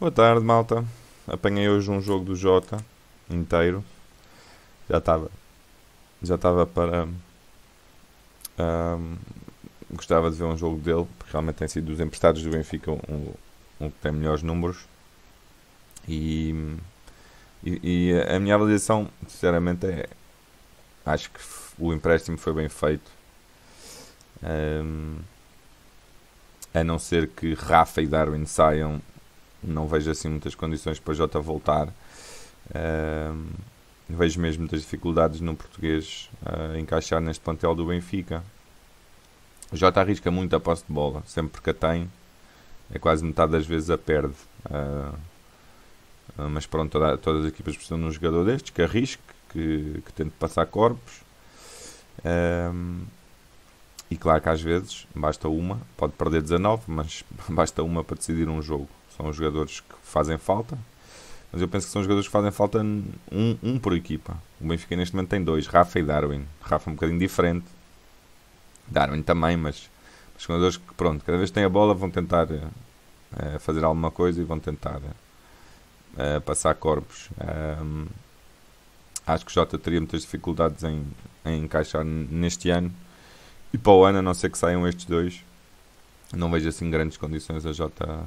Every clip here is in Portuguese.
Boa tarde, malta. Apanhei hoje um jogo do Jota inteiro. Já estava. Já estava para. ahm, gostava de ver um jogo dele, porque realmente tem sido dos emprestados do Benfica um, um que tem melhores números. E, e, e a minha avaliação, sinceramente, é. Acho que o empréstimo foi bem feito. Ahm, a não ser que Rafa e Darwin saiam não vejo assim muitas condições para Jota voltar. Ahm, vejo mesmo muitas dificuldades no português a encaixar neste plantel do Benfica. O Jota arrisca muito a posse de bola, sempre que a tem, é quase metade das vezes a perde. Ah, mas pronto, toda- todas as equipas precisam de um jogador destes que arrisque, que, que tente passar corpos. Ahm, e claro que às vezes basta uma, pode perder 19, mas basta uma para decidir um jogo. São os jogadores que fazem falta, mas eu penso que são os jogadores que fazem falta um, um por equipa. O Benfica neste momento tem dois, Rafa e Darwin. Rafa um bocadinho diferente, Darwin também, mas, são jogadores que, pronto, cada vez que têm a bola vão tentar eh, fazer alguma coisa e vão tentar eh, passar corpos. Ahm, acho que o Jota teria muitas dificuldades em, em encaixar neste ano. E para o ano, a não ser que saiam estes dois, não vejo assim grandes condições a Jota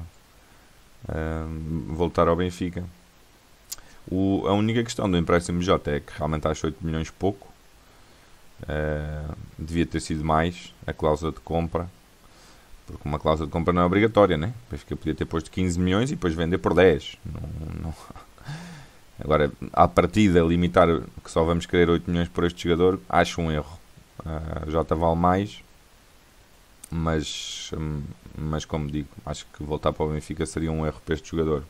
voltar ao Benfica. O- a única questão do empréstimo Jota é que realmente acho 8 milhões pouco. Ah, devia ter sido mais a cláusula de compra, porque uma cláusula de compra não é obrigatória, né? O Benfica podia ter posto 15 milhões e depois vender por 10. Não- não- Agora, à partida, limitar que só vamos querer 8 milhões por este jogador, acho um erro. Uh, Jota vale mais, mas, hum, mas como digo, acho que voltar para o Benfica seria um erro para este jogador.